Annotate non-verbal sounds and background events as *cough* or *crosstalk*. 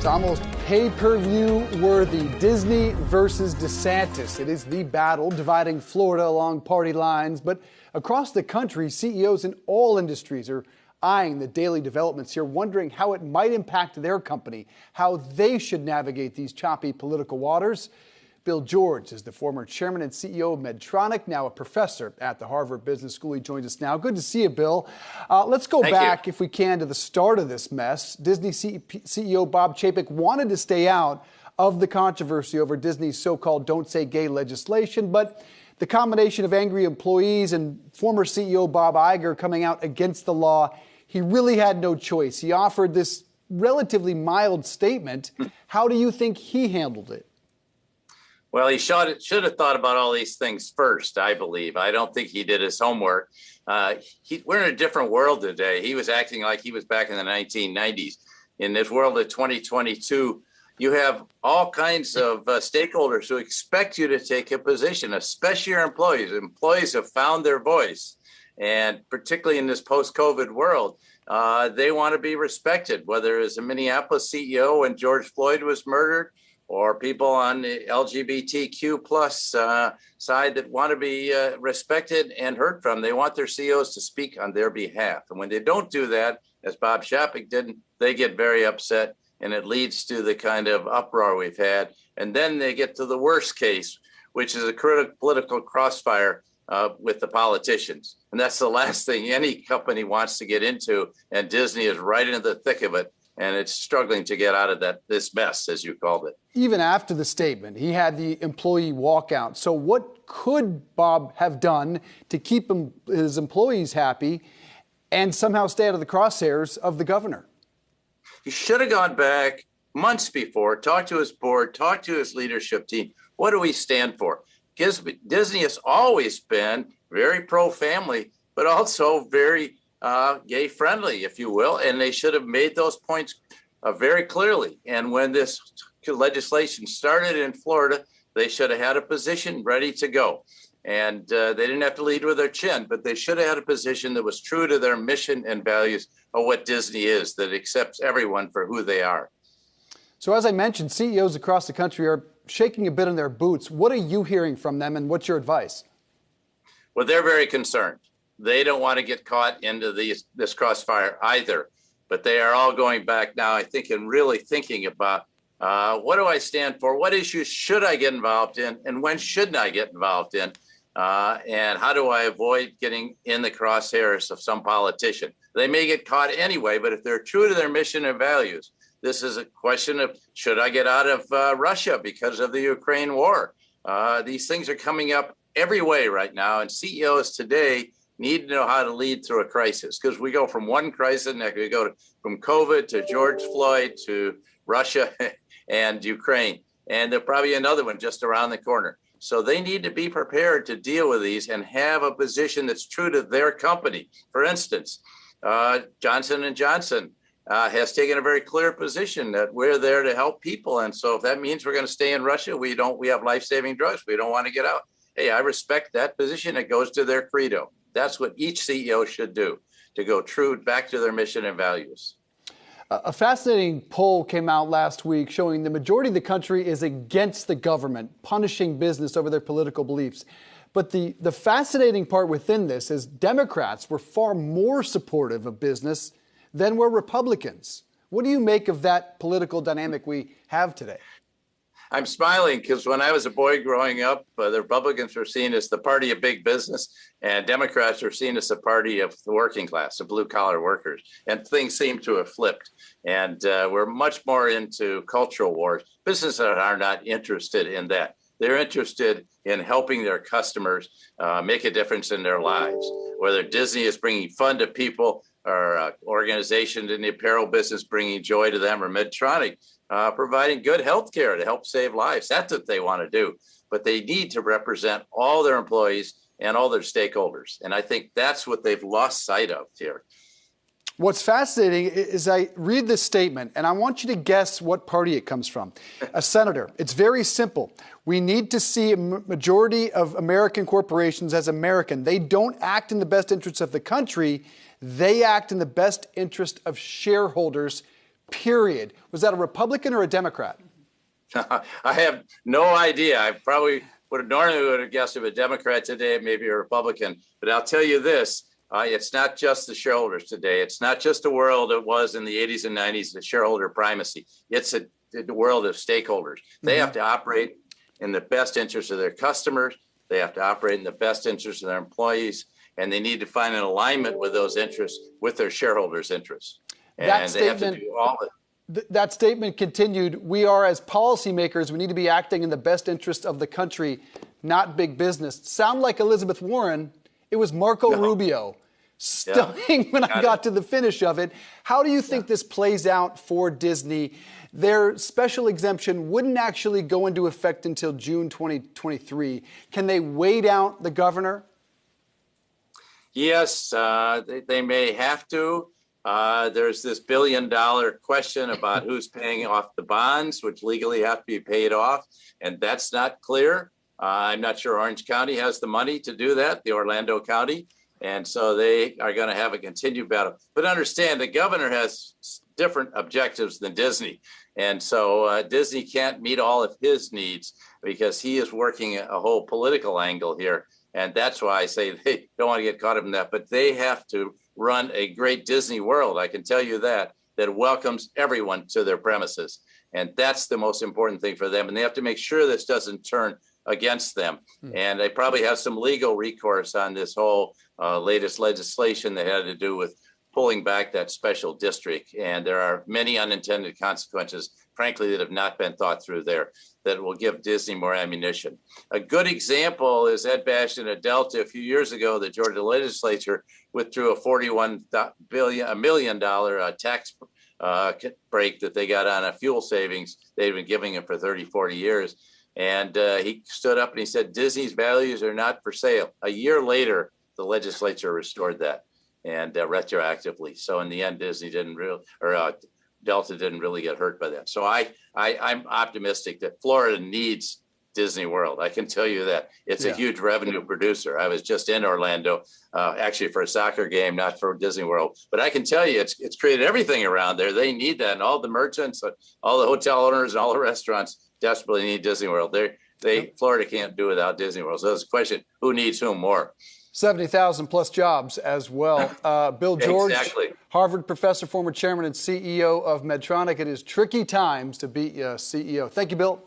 It's almost pay per view worthy. Disney versus DeSantis. It is the battle dividing Florida along party lines, but across the country, CEOs in all industries are eyeing the daily developments here, wondering how it might impact their company, how they should navigate these choppy political waters. Bill George is the former chairman and CEO of Medtronic, now a professor at the Harvard Business School. He joins us now. Good to see you, Bill. Uh, let's go Thank back, you. if we can, to the start of this mess. Disney CEO Bob Chapek wanted to stay out of the controversy over Disney's so called Don't Say Gay legislation, but the combination of angry employees and former CEO Bob Iger coming out against the law, he really had no choice. He offered this relatively mild statement. How do you think he handled it? Well, he should, should have thought about all these things first, I believe. I don't think he did his homework. Uh, he, we're in a different world today. He was acting like he was back in the 1990s. In this world of 2022, you have all kinds of uh, stakeholders who expect you to take a position, especially your employees. Employees have found their voice. And particularly in this post COVID world, uh, they want to be respected, whether it's a Minneapolis CEO when George Floyd was murdered or people on the LGBTQ plus uh, side that want to be uh, respected and heard from. They want their CEOs to speak on their behalf. And when they don't do that, as Bob Chapek didn't, they get very upset and it leads to the kind of uproar we've had. And then they get to the worst case, which is a critical political crossfire uh, with the politicians. And that's the last thing any company wants to get into. And Disney is right in the thick of it and it's struggling to get out of that this mess, as you called it. Even after the statement, he had the employee walkout. So, what could Bob have done to keep him, his employees happy and somehow stay out of the crosshairs of the governor? He should have gone back months before, talked to his board, talked to his leadership team. What do we stand for? Disney has always been very pro family, but also very uh, gay friendly, if you will, and they should have made those points uh, very clearly. And when this legislation started in Florida, they should have had a position ready to go. And uh, they didn't have to lead with their chin, but they should have had a position that was true to their mission and values of what Disney is, that accepts everyone for who they are. So, as I mentioned, CEOs across the country are shaking a bit in their boots. What are you hearing from them, and what's your advice? Well, they're very concerned. They don't want to get caught into these this crossfire either. But they are all going back now, I think, and really thinking about uh, what do I stand for? What issues should I get involved in? And when shouldn't I get involved in? Uh, and how do I avoid getting in the crosshairs of some politician? They may get caught anyway, but if they're true to their mission and values, this is a question of should I get out of uh, Russia because of the Ukraine war? Uh, these things are coming up every way right now, and CEOs today need to know how to lead through a crisis because we go from one crisis next we go to, from covid to george floyd to russia *laughs* and ukraine and there'll probably another one just around the corner. So they need to be prepared to deal with these and have a position that's true to their company. For instance uh, johnson and johnson uh, has taken a very clear position that we're there to help people and so if that means we're going to stay in russia we don't we have life-saving drugs we don't want to get out. Hey i respect that position. It goes to their credo that's what each CEO should do to go true back to their mission and values. A fascinating poll came out last week showing the majority of the country is against the government punishing business over their political beliefs. But the, the fascinating part within this is Democrats were far more supportive of business than were Republicans. What do you make of that political dynamic we have today? I'm smiling because when I was a boy growing up, uh, the Republicans were seen as the party of big business, and Democrats were seen as the party of the working class, the blue collar workers. And things seem to have flipped. And uh, we're much more into cultural wars. Businesses are not interested in that. They're interested in helping their customers uh, make a difference in their lives. Whether Disney is bringing fun to people, or uh, organizations in the apparel business bringing joy to them, or Medtronic uh, providing good health care to help save lives. That's what they want to do. But they need to represent all their employees and all their stakeholders. And I think that's what they've lost sight of here. What's fascinating is I read this statement and I want you to guess what party it comes from. A senator. It's very simple. We need to see a majority of American corporations as American. They don't act in the best interest of the country, they act in the best interest of shareholders period. Was that a Republican or a Democrat? *laughs* I have no idea. I probably would have normally would have guessed if a Democrat today, maybe a Republican. But I'll tell you this: uh, it's not just the shareholders today. It's not just the world it was in the 80s and 90s, the shareholder primacy. It's a, the world of stakeholders. They mm-hmm. have to operate in the best interest of their customers. They have to operate in the best interest of their employees, and they need to find an alignment with those interests with their shareholders' interests. And that they have to do all of th- that statement continued We are, as policymakers, we need to be acting in the best interest of the country, not big business. Sound like Elizabeth Warren? It was Marco no. Rubio. Stunning yeah. when got I got it. to the finish of it. How do you think yeah. this plays out for Disney? Their special exemption wouldn't actually go into effect until June 2023. Can they wait out the governor? Yes, uh, they, they, may have to. Uh, there's this billion dollar question about who's paying off the bonds, which legally have to be paid off, and that's not clear. Uh, I'm not sure Orange County has the money to do that, the Orlando County. And so they are going to have a continued battle. But understand the governor has different objectives than Disney. And so uh, Disney can't meet all of his needs because he is working a whole political angle here. And that's why I say *laughs* they don't want to get caught up in that. But they have to run a great Disney world. I can tell you that, that welcomes everyone to their premises. And that's the most important thing for them. And they have to make sure this doesn't turn against them. Hmm. And they probably have some legal recourse on this whole uh, latest legislation that had to do with pulling back that special district. And there are many unintended consequences, frankly, that have not been thought through there that will give Disney more ammunition. A good example is Ed Bastian at Delta a few years ago. The Georgia legislature withdrew a 41 billion, a million dollar uh, tax uh, break that they got on a fuel savings. They've been giving it for 30, 40 years. And uh, he stood up and he said, Disney's values are not for sale. A year later, the legislature restored that and uh, retroactively. So in the end, Disney didn't really, or uh, Delta didn't really get hurt by that. So I, I, I'm optimistic that Florida needs Disney World. I can tell you that it's yeah. a huge revenue producer. I was just in Orlando, uh, actually for a soccer game, not for Disney World. But I can tell you, it's it's created everything around there. They need that, and all the merchants, all the hotel owners, and all the restaurants desperately need Disney World. They they Florida can't do without Disney World. So it's a question: who needs whom more? 70,000 plus jobs as well. *laughs* Uh, Bill George, exactly. Harvard professor, former chairman and CEO of Medtronic. It is tricky times to be a CEO. Thank you, Bill.